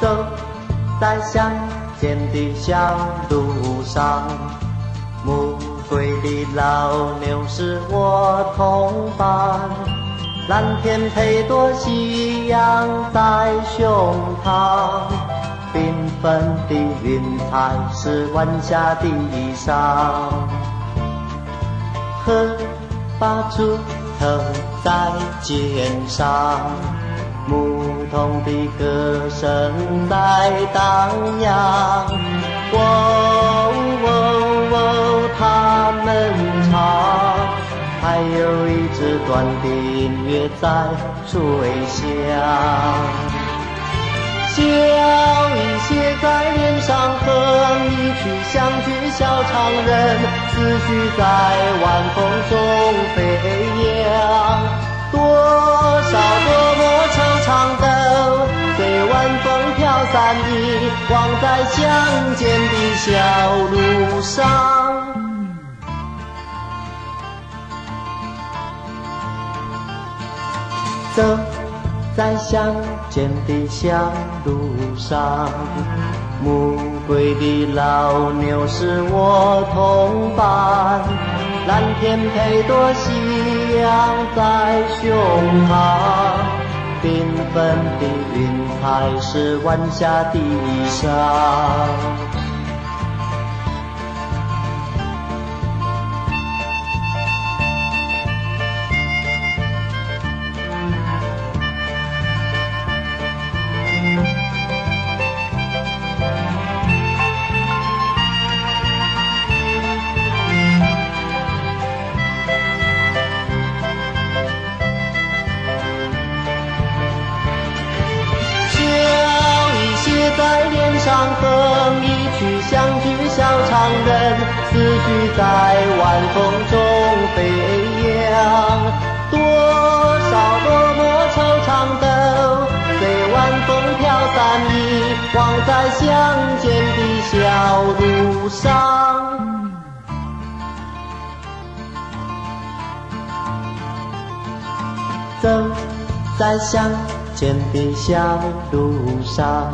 走在乡间的小路上，暮归的老牛是我同伴，蓝天配朵夕阳在胸膛，缤纷的云彩是晚霞的衣裳，荷把锄头在肩上。牧童的歌声在荡漾，喔喔喔，他们唱，还有一支短笛音乐在吹响。笑意写在脸上，哼一曲乡居小唱人，思绪在晚风中飞扬，多少在乡间的小路上。走在乡间的小路上，暮归的老牛是我同伴，蓝天配朵夕阳在胸膛。缤纷的云彩是晚霞的衣裳。在晚风中飞扬。多少多么惆怅的，随晚风飘散，遗忘在乡间的小路上。走在乡间的小路上。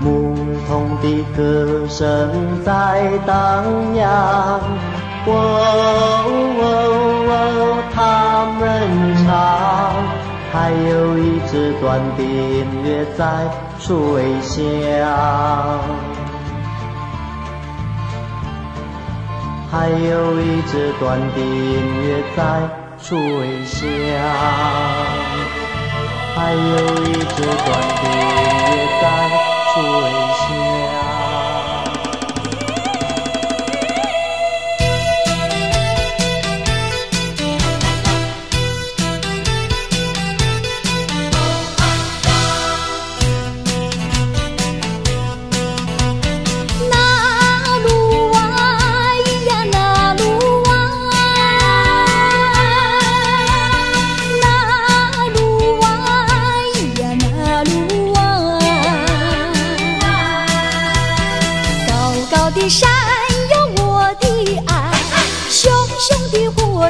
牧童的歌声在荡漾，喔喔，他们唱，还有一支短笛音乐在吹响，还有一支短笛音乐在吹响，还有一支短笛音乐在。回响。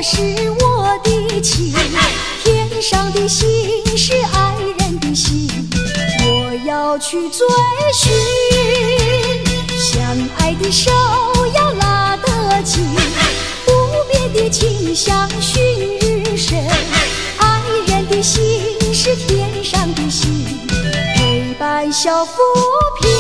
是我的情，天上的星是爱人的心，我要去追寻。相爱的手要拉得紧，不变的情像旭日升。爱人的心是天上的星，陪伴小浮萍。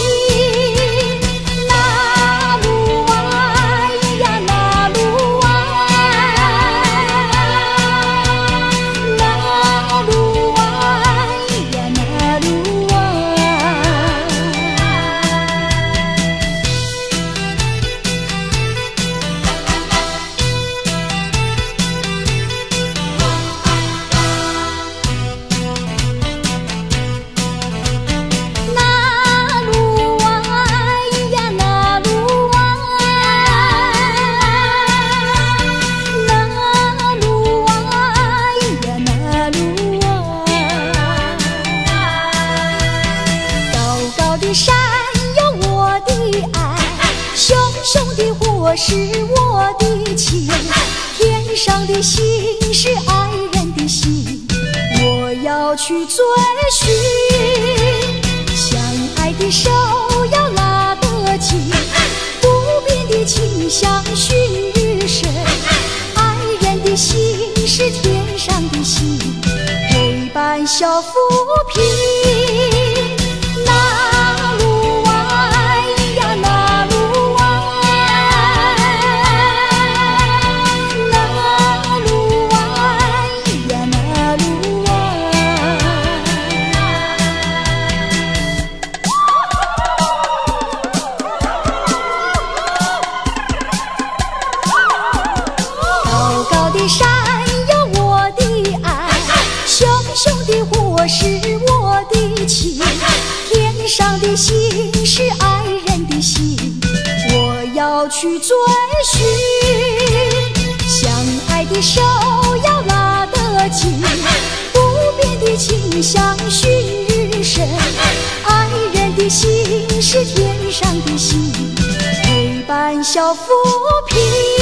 山有我的爱，熊熊的火是我的情，天上的星是爱人的心，我要去追寻。相爱的手要拉得紧，不变的情像旭日升。爱人的心是天上的星，陪伴小浮萍。山有我的爱，熊熊的火是我的情，天上的星是爱人的心，我要去追寻。相爱的手要拉得紧，不变的情像旭日升。爱人的心是天上的星，陪伴小浮萍。